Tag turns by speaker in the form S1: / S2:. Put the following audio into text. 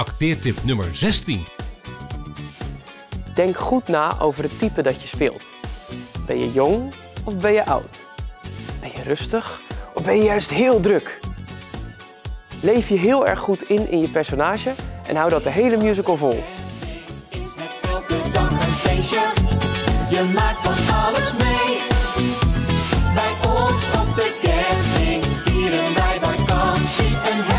S1: Acteer tip nummer 16.
S2: Denk goed na over het type dat je speelt. Ben je jong of ben je oud? Ben je rustig of ben je juist heel druk? Leef je heel erg goed in in je personage en hou dat de hele musical vol.
S3: Is het elke dag een feestje? Je maakt van alles mee. Bij ons op de camping vieren wij vakantie en